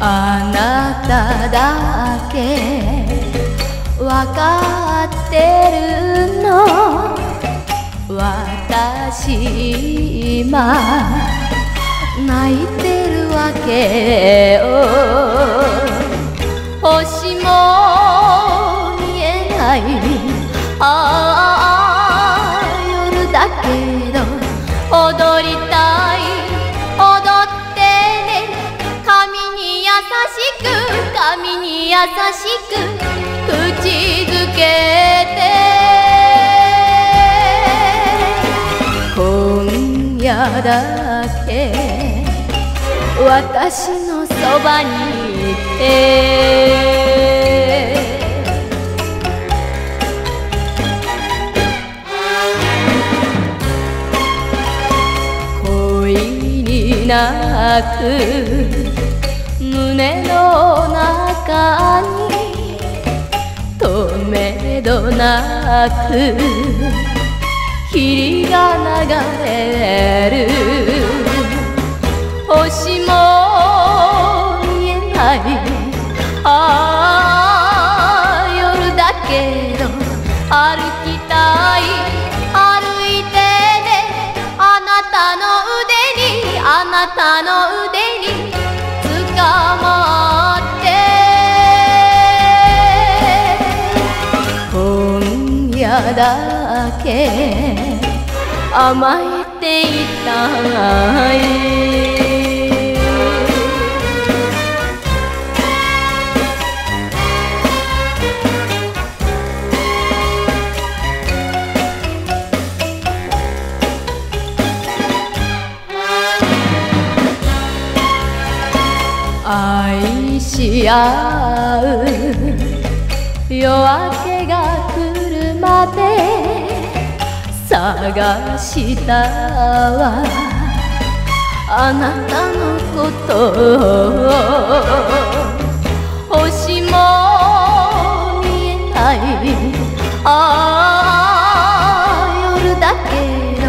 あなただけわかってるの。私今泣いてるわけよ。星も見えない。ああ夜だけど踊りたい。踊ってね。髪に優しく髪に優しく。だけ私のそばにいて恋になく胸のなく霧が流れる。星も見えない。ああ夜だけど歩きたい。歩いてねあなたの腕にあなたの腕だけ甘えていたい愛し合う夜明けまで探したわ。あなたのことを星も見えない。ああ夜だけど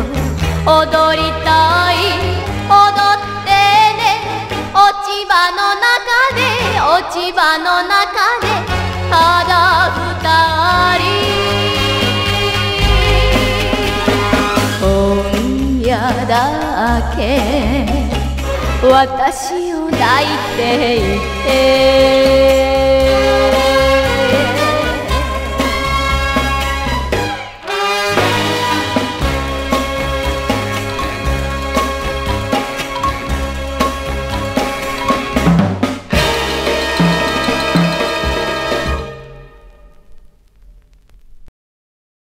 踊りたい。踊ってね。落ち葉の中で落ち葉の中で。だけ。私を抱いていて。